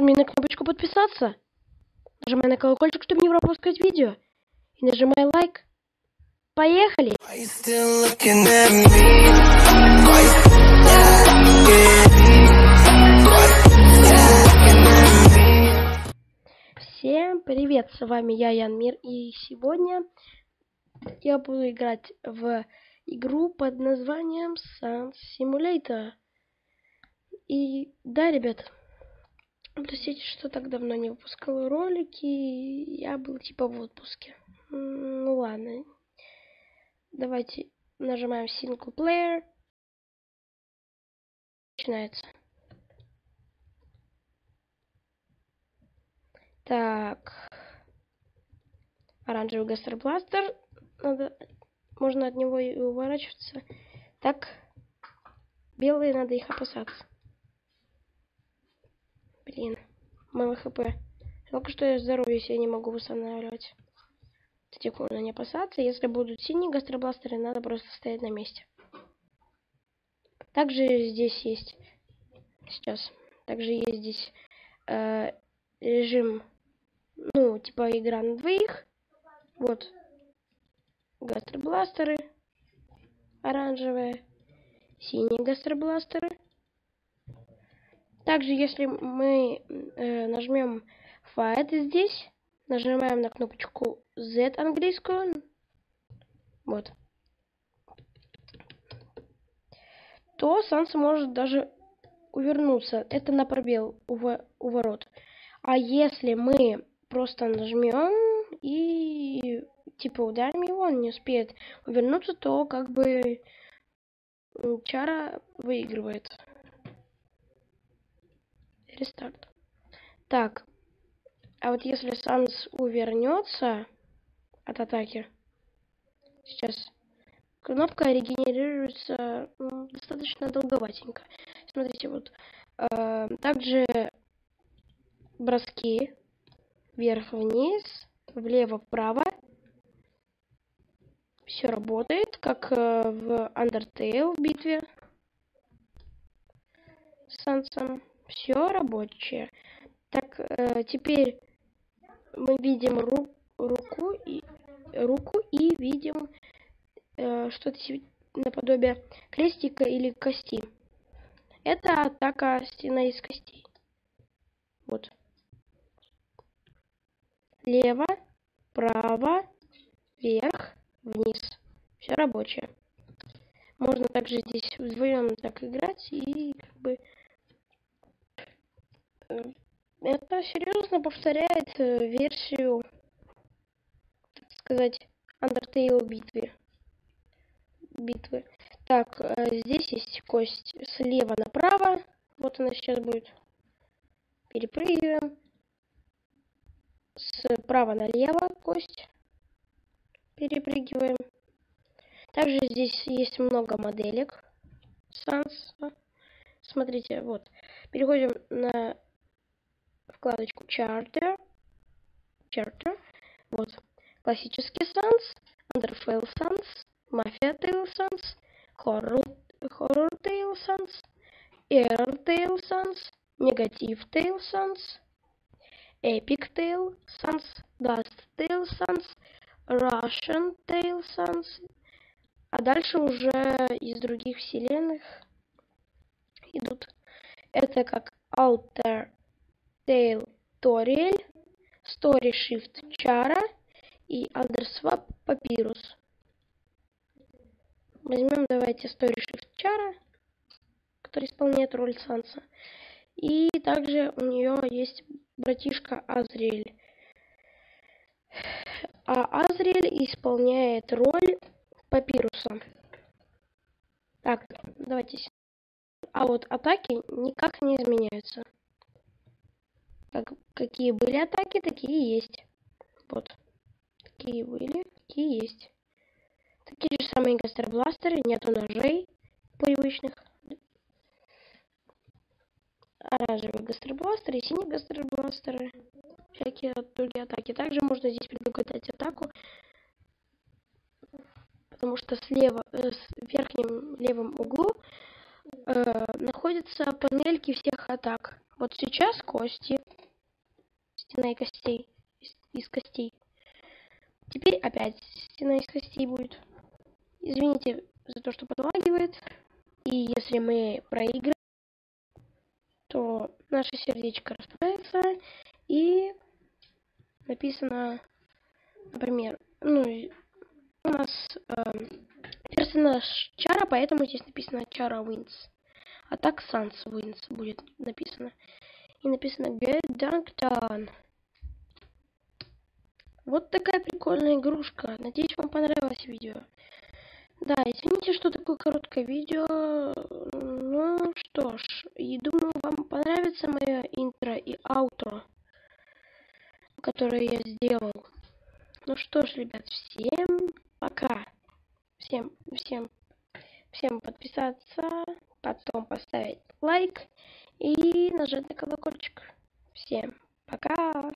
Нажми на кнопочку подписаться. Нажимай на колокольчик, чтобы не пропускать видео. И нажимай лайк. Поехали! Всем привет, с вами я, Ян Мир, и сегодня я буду играть в игру под названием Sun Simulator. И да, ребят, простите, что так давно не выпускал ролики, я был типа в отпуске. Ну ладно, давайте нажимаем Player. Начинается. Так. Оранжевый гастробластер. Надо... Можно от него и уворачиваться. Так. Белые, надо их опасаться. Блин. Мало хп. Только что я здоровье себе не могу восстанавливать. Этих можно не опасаться. Если будут синие гастробластеры, надо просто стоять на месте. Также здесь есть... Сейчас. Также есть здесь э, режим ну, типа игра на двоих. Вот. Гастробластеры. Оранжевые. Синие гастробластеры. Также, если мы э, нажмем Fight здесь, нажимаем на кнопочку Z английскую, вот, то Санса может даже увернуться. Это на пробел у, во- у ворот. А если мы просто нажмем и типа ударим его, он не успеет увернуться, то как бы чара выигрывает. Рестарт. Так. А вот если Санс увернется от атаки, сейчас кнопка регенерируется м, достаточно долговатенько. Смотрите, вот. э, также броски вверх-вниз, влево-вправо. Все работает, как э, в Undertale битве с Сансом. Все рабочее. Так, э, теперь мы видим ру- руку и руку и видим э, что-то наподобие крестика или кости. Это атака стена из костей. Вот. Лево, право, вверх, вниз. Все рабочее. Можно также здесь вдвоем так играть и как бы это серьезно повторяет э, версию, так сказать, Undertale битвы. Битвы. Так, э, здесь есть кость слева направо. Вот она сейчас будет. Перепрыгиваем справа налево кость перепрыгиваем. Также здесь есть много моделек Санса. Смотрите, вот. Переходим на вкладочку Charter. Charter. Вот. Классический Санс, Underfell Sans, Mafia Tail Sans, Horror, Tail Sans, Air Tail Sans, Negative Tail Sans, Epic Tail Sans, Dust Tail Sans, Russian Tail Sans, а дальше уже из других вселенных идут. Это как Alter Tail Toriel, Story Shift Chara и Underswap Papyrus. Возьмем, давайте, Story Shift Chara, который исполняет роль Санса. И также у нее есть братишка Азриэль. А Азриэль исполняет роль Папируса. Так, давайте. А вот атаки никак не изменяются. Как, какие были атаки, такие есть. Вот. Такие были, такие есть. Такие же самые гастробластеры, нету ножей привычных. Оранжевые гастробластеры и синие гастробластеры. Всякие другие атаки. Также можно здесь предугадать атаку. Потому что слева, э, в верхнем левом углу э, находятся панельки всех атак. Вот сейчас кости. Стена и костей. Из, из костей. Теперь опять стена из костей будет. Извините за то, что подлагивает. И если мы проиграем, то наше сердечко распадается и написано, например, ну, у нас э, персонаж Чара, поэтому здесь написано Чара Wins. А так Sans Wins будет написано. И написано Get Dunk Done. Вот такая прикольная игрушка. Надеюсь, вам понравилось видео. Да, извините, что такое короткое видео. Ну что ж, и думаю, вам понравится мое интро и аутро, которое я сделал. Ну что ж, ребят, всем пока. Всем, всем, всем подписаться, потом поставить лайк и нажать на колокольчик. Всем пока.